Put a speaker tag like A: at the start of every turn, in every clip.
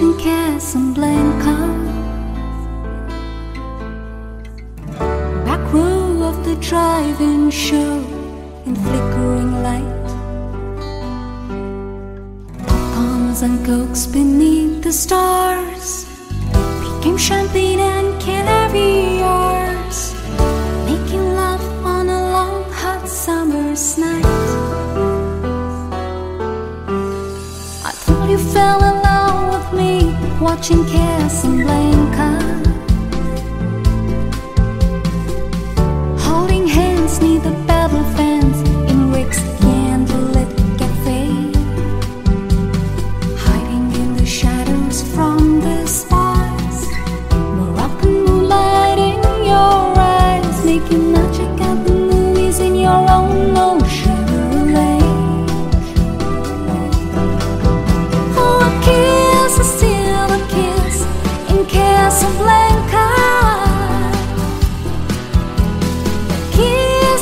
A: ocean Casablanca Back row of the driving show In flickering light. Popcorns and cokes beneath the stars Became champagne. watching Casablanca.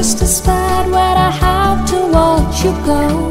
A: just despite what I have to watch you go.